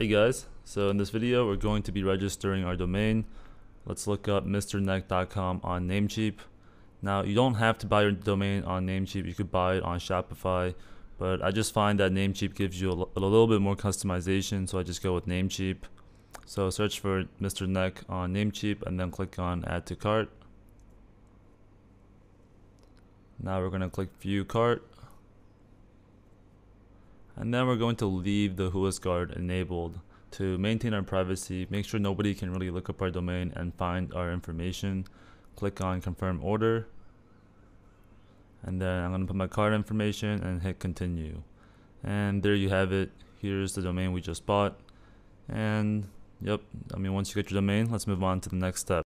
Hey guys, so in this video we're going to be registering our domain. Let's look up mrneck.com on Namecheap. Now you don't have to buy your domain on Namecheap, you could buy it on Shopify, but I just find that Namecheap gives you a, a little bit more customization, so I just go with Namecheap. So search for Mr. Neck on Namecheap and then click on add to cart. Now we're going to click view cart and then we're going to leave the WhoisGuard enabled to maintain our privacy, make sure nobody can really look up our domain and find our information. Click on confirm order. And then I'm going to put my card information and hit continue. And there you have it. Here's the domain we just bought. And yep, I mean, once you get your domain, let's move on to the next step.